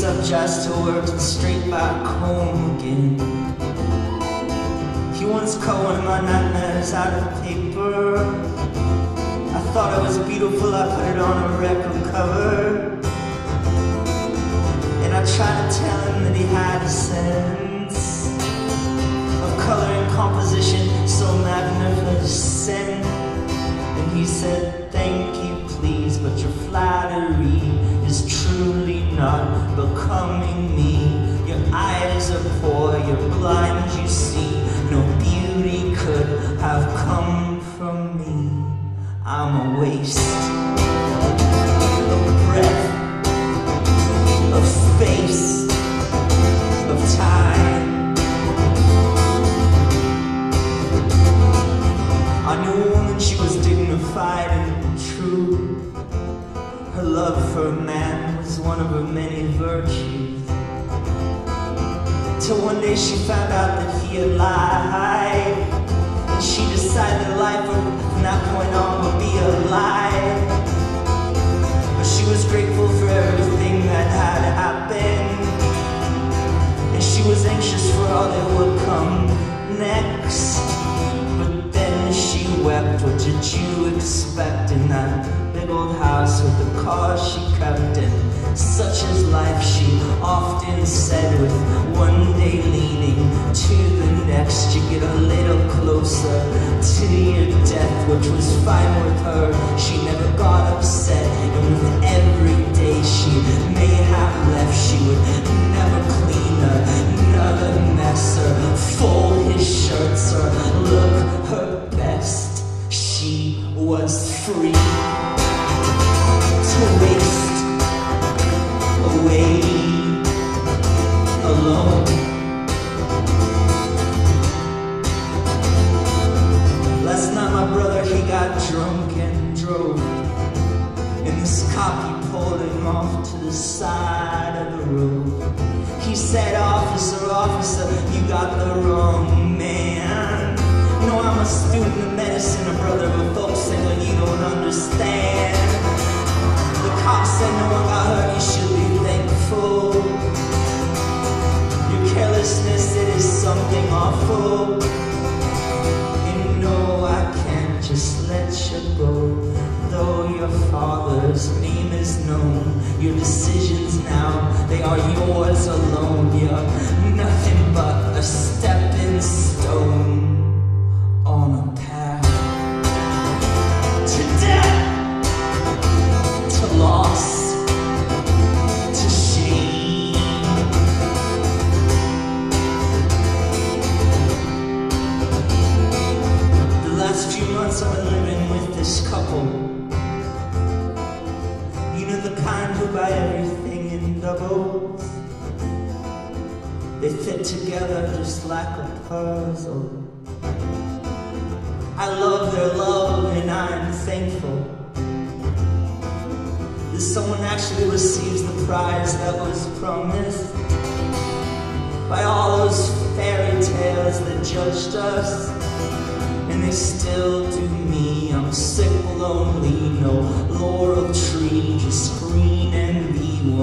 drives to work straight back home again. He once cut one of my nightmares out of paper. I thought it was beautiful, I put it on a record cover. And I tried to tell him that he had a sense not becoming me. Your eyes are poor, you're blind, you see. No beauty could have come from me. I'm a waste man was one of her many virtues. Till one day she found out that he had lied. And she decided life from that point on would be a lie. Car she in? Such is life, she often said, with one day leading to the next. You get a little closer to your death, which was fine with her. She never got upset, and with every day she may have left, she would never clean another mess or fold his shirts or look her best. She was free And this cop pulled him off to the side of the road. He said, Officer, officer, you got the wrong man. No, I'm a student of medicine, a brother of a folk singer you don't understand. The cop said no one got hurt, you should be thankful. Your carelessness, it is something awful. And no, I can't just let you go. Though your father's name is known, your decisions now, they are yours alone. You're nothing but a stepping stone on a path to death to loss, to shame. The last few months I've been living with this couple. Know the kind who buy everything in doubles. They fit together just like a puzzle. I love their love and I'm thankful that someone actually receives the prize that was promised by all those fairy tales that judged us. And they still do me. I'm sick, lonely, no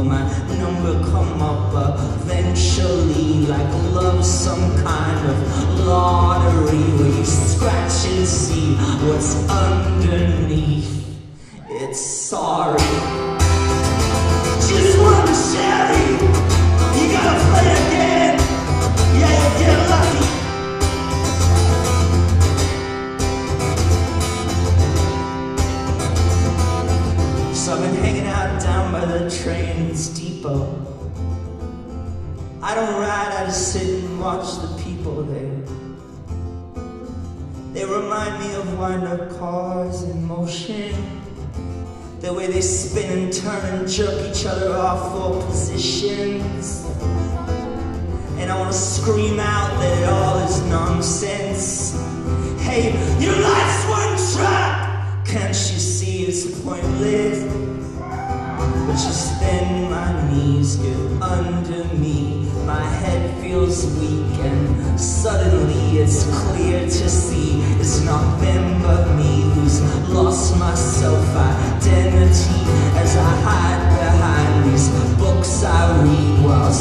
My number come up uh, eventually? Like love, some kind of lottery where you scratch and see what's underneath. It's sorry. Train's depot. I don't ride, I just sit and watch the people there. They remind me of wind-up cars in motion. The way they spin and turn and jerk each other off for positions. And I wanna scream out that it all is nonsense. Hey, your life's one track! Can't you see it's pointless? Just then my knees get under me. My head feels weak and suddenly it's clear to see it's not them but me who's lost my self-identity as I hide behind these books I read while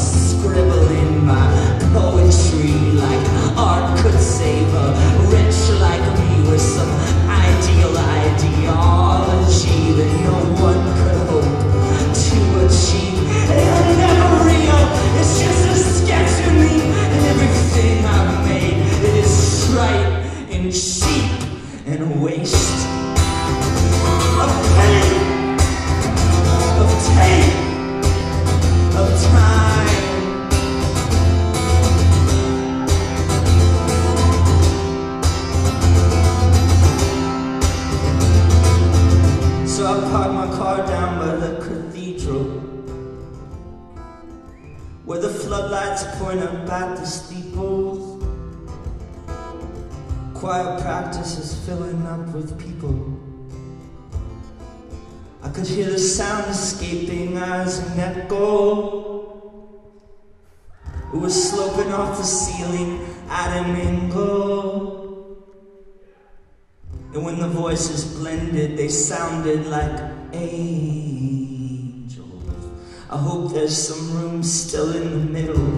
at the steeples. Choir practice is filling up with people. I could hear the sound escaping as an echo. It was sloping off the ceiling at an angle. And when the voices blended, they sounded like angels. I hope there's some room still in the middle.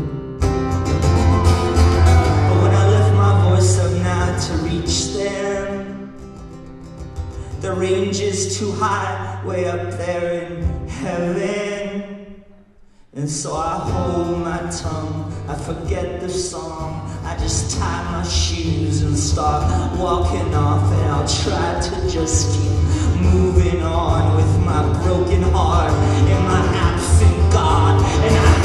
The range is too high, way up there in heaven. And so I hold my tongue, I forget the song, I just tie my shoes and start walking off, and I'll try to just keep moving on with my broken heart and my absent God. And I